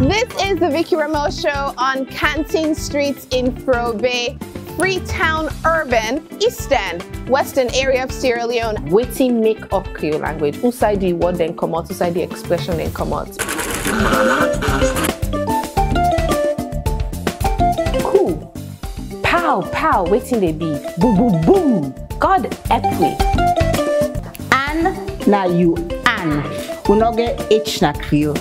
This is the Vickie Remoe Show on Canteen Streets in Frobe, Freetown Urban, East End, Western area of Sierra Leone. Waiting make up Creole language. Who side the word then come out, who side the expression then come out. Cool. Pow, pow, waiting they be. Boom, boom, boom. God equi, An na you an. We not get H na Creole.